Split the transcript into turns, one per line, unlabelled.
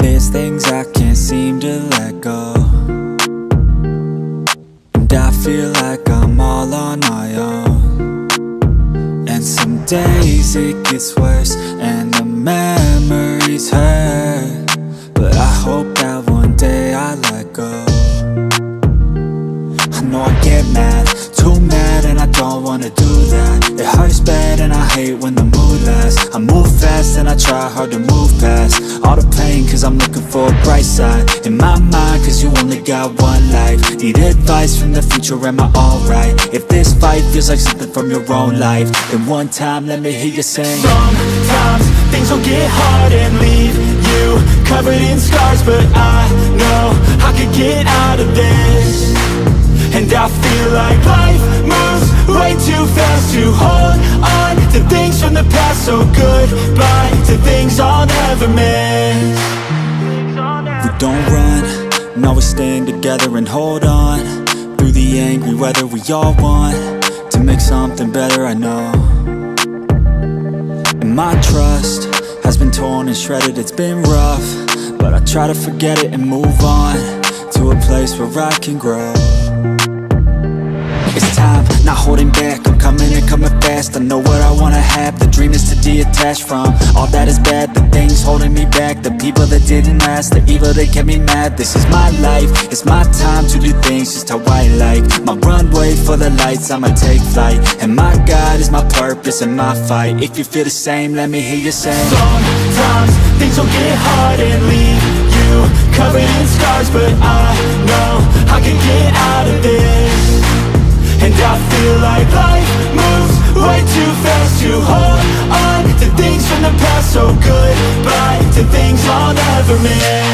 There's things I can't seem to let go. And I feel like I'm all on my own. And some days it gets worse I move fast and I try hard to move past All the pain cause I'm looking for a bright side. In my mind cause you only got one life. Need advice from the future, am I alright? If this fight feels like something from your own life Then one time let me hear you sing
Sometimes things will get hard and leave you covered in scars But I know I could get out of this. And I feel like life moves way too fast To hold So goodbye to things I'll never miss.
We don't run, no we stand together and hold on. Through the angry weather we all want To make something better I know. And my trust has been torn and shredded, it's been rough. But I try to forget it and move on To a place where I can grow. It's time, not holding back I'm coming and coming fast. I know what I wanna have The dream is to detach from. All that is bad The things holding me back The people that didn't last The evil that kept me mad. This is my life It's my time to do things just how I like. My runway for the lights I'ma take flight. And my God is my purpose and my fight. If you feel the same Let me hear you say.
Sometimes things will get hard and leave you covered in scars But I know I can I'll never miss